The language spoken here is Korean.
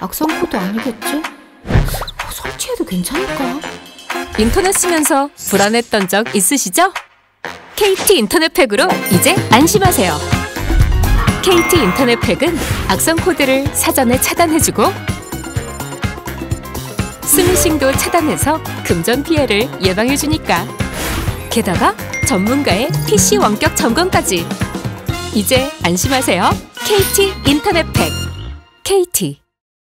악성 코드 아니겠지? 어, 설치해도 괜찮을까? 인터넷 쓰면서 불안했던 적 있으시죠? KT 인터넷 팩으로 이제 안심하세요. KT 인터넷 팩은 악성 코드를 사전에 차단해주고 스미싱도 차단해서 금전 피해를 예방해주니까 게다가 전문가의 PC 원격 점검까지 이제 안심하세요. KT 인터넷 팩 KT